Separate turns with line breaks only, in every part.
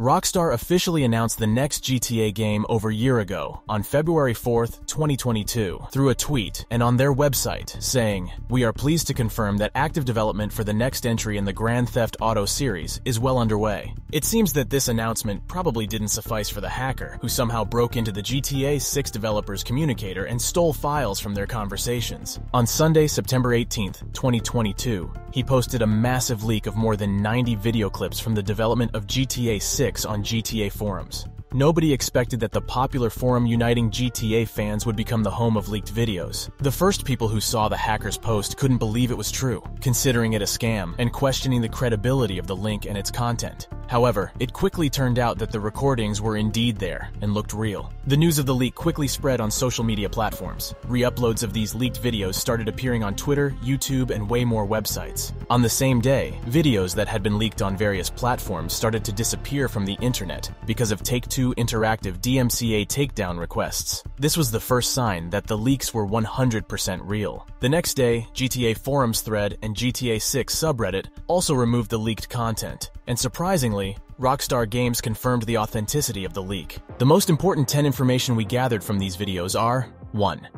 Rockstar officially announced the next GTA game over a year ago, on February 4th, 2022, through a tweet and on their website, saying, We are pleased to confirm that active development for the next entry in the Grand Theft Auto series is well underway. It seems that this announcement probably didn't suffice for the hacker, who somehow broke into the GTA 6 developers' communicator and stole files from their conversations. On Sunday, September 18th, 2022, he posted a massive leak of more than 90 video clips from the development of GTA 6 on GTA forums. Nobody expected that the popular forum uniting GTA fans would become the home of leaked videos. The first people who saw the hacker's post couldn't believe it was true, considering it a scam and questioning the credibility of the link and its content. However, it quickly turned out that the recordings were indeed there and looked real. The news of the leak quickly spread on social media platforms. Re-uploads of these leaked videos started appearing on Twitter, YouTube, and way more websites. On the same day, videos that had been leaked on various platforms started to disappear from the internet because of Take-Two Interactive DMCA takedown requests. This was the first sign that the leaks were 100% real. The next day, GTA Forums thread and GTA 6 subreddit also removed the leaked content, and surprisingly, Rockstar Games confirmed the authenticity of the leak. The most important 10 information we gathered from these videos are 1.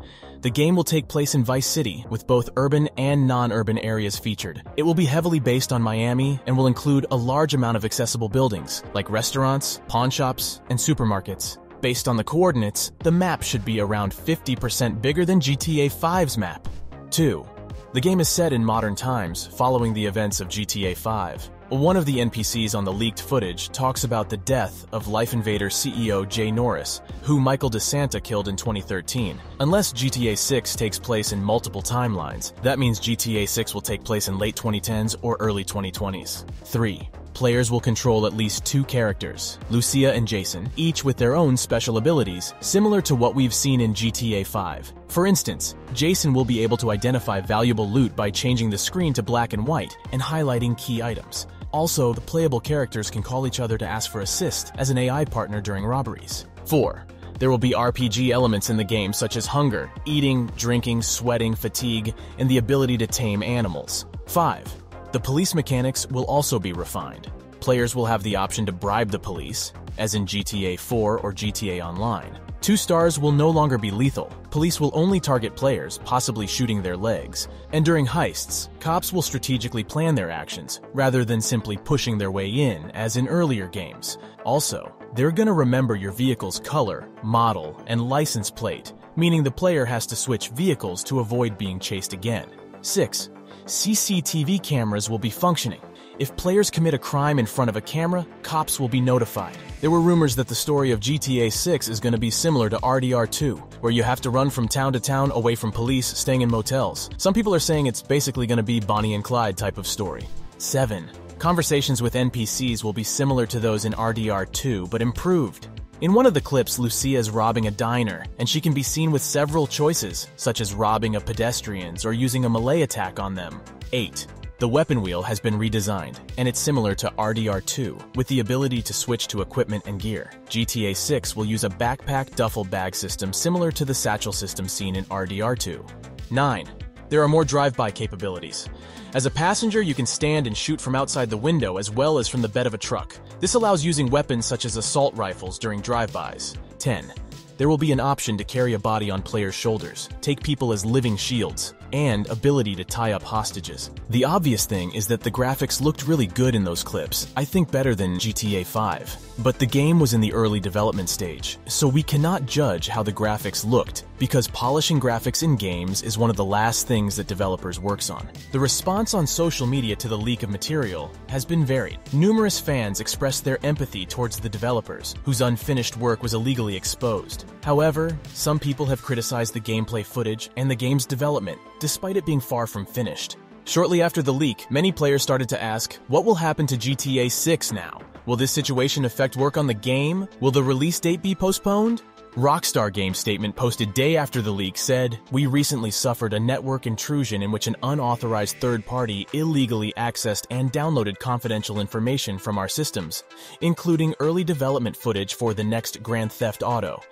The game will take place in Vice City, with both urban and non-urban areas featured. It will be heavily based on Miami and will include a large amount of accessible buildings, like restaurants, pawn shops, and supermarkets. Based on the coordinates, the map should be around 50% bigger than GTA 5's map. 2. The game is set in modern times, following the events of GTA 5. One of the NPCs on the leaked footage talks about the death of Life Invader CEO Jay Norris, who Michael DeSanta killed in 2013. Unless GTA 6 takes place in multiple timelines, that means GTA 6 will take place in late 2010s or early 2020s. 3. Players will control at least two characters, Lucia and Jason, each with their own special abilities, similar to what we've seen in GTA 5. For instance, Jason will be able to identify valuable loot by changing the screen to black and white and highlighting key items. Also, the playable characters can call each other to ask for assist as an AI partner during robberies. 4. There will be RPG elements in the game such as hunger, eating, drinking, sweating, fatigue, and the ability to tame animals. 5. The police mechanics will also be refined. Players will have the option to bribe the police, as in GTA 4 or GTA Online. Two stars will no longer be lethal. Police will only target players, possibly shooting their legs. And during heists, cops will strategically plan their actions, rather than simply pushing their way in, as in earlier games. Also, they're gonna remember your vehicle's color, model, and license plate, meaning the player has to switch vehicles to avoid being chased again. 6. CCTV cameras will be functioning. If players commit a crime in front of a camera, cops will be notified. There were rumors that the story of GTA 6 is going to be similar to RDR 2, where you have to run from town to town away from police, staying in motels. Some people are saying it's basically going to be Bonnie and Clyde type of story. 7. Conversations with NPCs will be similar to those in RDR 2, but improved. In one of the clips, Lucia is robbing a diner, and she can be seen with several choices, such as robbing a pedestrians or using a melee attack on them. 8. The weapon wheel has been redesigned, and it's similar to RDR2, with the ability to switch to equipment and gear. GTA 6 will use a backpack duffel bag system similar to the satchel system seen in RDR2. 9. There are more drive-by capabilities. As a passenger, you can stand and shoot from outside the window as well as from the bed of a truck. This allows using weapons such as assault rifles during drive-bys. 10. There will be an option to carry a body on players' shoulders, take people as living shields, and ability to tie up hostages. The obvious thing is that the graphics looked really good in those clips, I think better than GTA 5. But the game was in the early development stage, so we cannot judge how the graphics looked, because polishing graphics in games is one of the last things that developers works on. The response on social media to the leak of material has been varied. Numerous fans expressed their empathy towards the developers, whose unfinished work was illegally exposed. However, some people have criticized the gameplay footage and the game's development, despite it being far from finished. Shortly after the leak, many players started to ask, what will happen to GTA 6 now? Will this situation affect work on the game? Will the release date be postponed? Rockstar Games statement posted day after the leak said, We recently suffered a network intrusion in which an unauthorized third party illegally accessed and downloaded confidential information from our systems, including early development footage for the next Grand Theft Auto.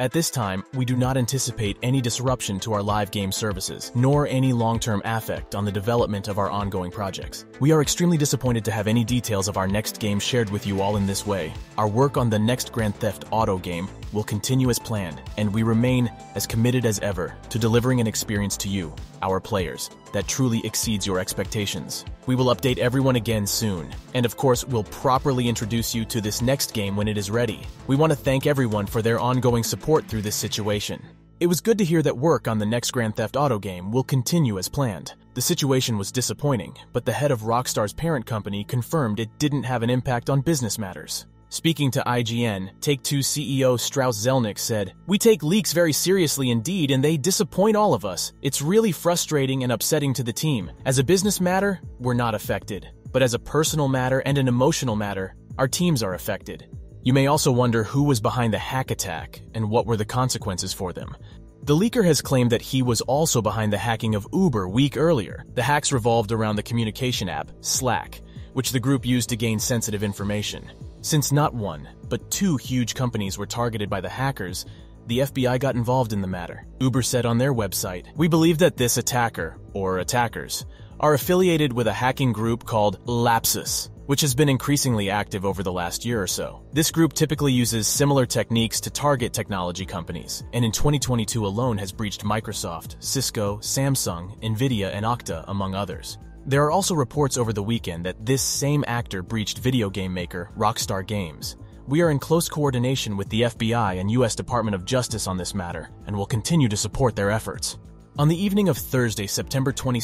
At this time, we do not anticipate any disruption to our live game services, nor any long-term affect on the development of our ongoing projects. We are extremely disappointed to have any details of our next game shared with you all in this way. Our work on the next Grand Theft Auto game will continue as planned, and we remain as committed as ever to delivering an experience to you, our players, that truly exceeds your expectations. We will update everyone again soon, and of course, we'll properly introduce you to this next game when it is ready. We want to thank everyone for their ongoing support through this situation. It was good to hear that work on the next Grand Theft Auto game will continue as planned. The situation was disappointing, but the head of Rockstar's parent company confirmed it didn't have an impact on business matters. Speaking to IGN, Take-Two CEO Strauss Zelnick said, We take leaks very seriously indeed, and they disappoint all of us. It's really frustrating and upsetting to the team. As a business matter, we're not affected. But as a personal matter and an emotional matter, our teams are affected. You may also wonder who was behind the hack attack and what were the consequences for them. The leaker has claimed that he was also behind the hacking of Uber week earlier. The hacks revolved around the communication app, Slack, which the group used to gain sensitive information. Since not one, but two huge companies were targeted by the hackers, the FBI got involved in the matter. Uber said on their website, We believe that this attacker, or attackers, are affiliated with a hacking group called Lapsus, which has been increasingly active over the last year or so. This group typically uses similar techniques to target technology companies, and in 2022 alone has breached Microsoft, Cisco, Samsung, Nvidia, and Okta, among others. There are also reports over the weekend that this same actor breached video game maker Rockstar Games. We are in close coordination with the FBI and U.S. Department of Justice on this matter, and will continue to support their efforts. On the evening of Thursday, September 22,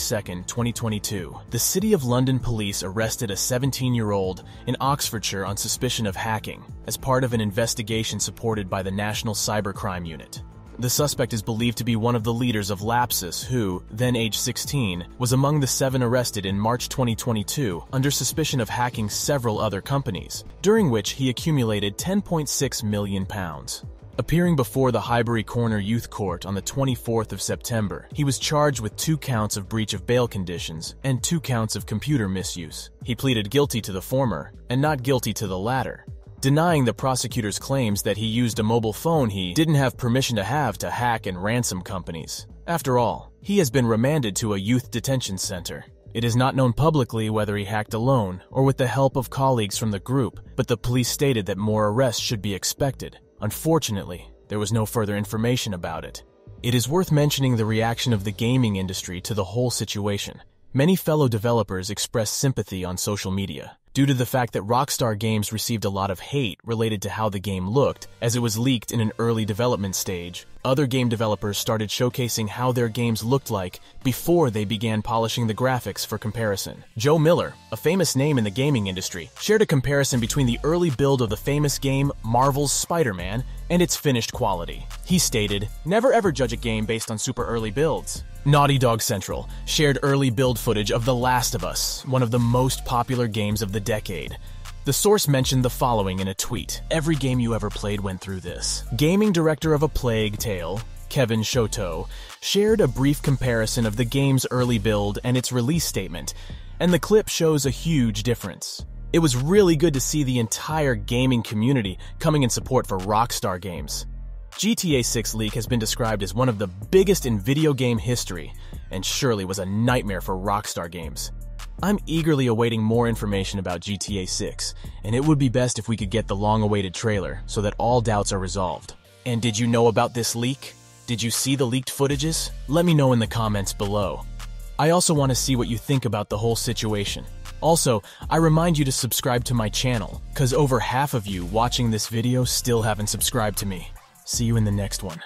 2022, the City of London police arrested a 17-year-old in Oxfordshire on suspicion of hacking as part of an investigation supported by the National Cybercrime Unit. The suspect is believed to be one of the leaders of Lapsus who, then age 16, was among the seven arrested in March 2022 under suspicion of hacking several other companies, during which he accumulated 10.6 million pounds. Appearing before the Highbury Corner Youth Court on the 24th of September, he was charged with two counts of breach of bail conditions and two counts of computer misuse. He pleaded guilty to the former and not guilty to the latter, denying the prosecutor's claims that he used a mobile phone he didn't have permission to have to hack and ransom companies. After all, he has been remanded to a youth detention center. It is not known publicly whether he hacked alone or with the help of colleagues from the group, but the police stated that more arrests should be expected. Unfortunately, there was no further information about it. It is worth mentioning the reaction of the gaming industry to the whole situation. Many fellow developers expressed sympathy on social media due to the fact that Rockstar Games received a lot of hate related to how the game looked, as it was leaked in an early development stage. Other game developers started showcasing how their games looked like before they began polishing the graphics for comparison. Joe Miller, a famous name in the gaming industry, shared a comparison between the early build of the famous game Marvel's Spider-Man and its finished quality. He stated, Never ever judge a game based on super early builds. Naughty Dog Central shared early build footage of The Last of Us, one of the most popular games of the decade. The source mentioned the following in a tweet. Every game you ever played went through this. Gaming director of A Plague Tale, Kevin Choteau, shared a brief comparison of the game's early build and its release statement, and the clip shows a huge difference. It was really good to see the entire gaming community coming in support for Rockstar Games. GTA 6 leak has been described as one of the biggest in video game history, and surely was a nightmare for Rockstar Games. I'm eagerly awaiting more information about GTA 6, and it would be best if we could get the long-awaited trailer so that all doubts are resolved. And did you know about this leak? Did you see the leaked footages? Let me know in the comments below. I also want to see what you think about the whole situation. Also, I remind you to subscribe to my channel, cause over half of you watching this video still haven't subscribed to me. See you in the next one.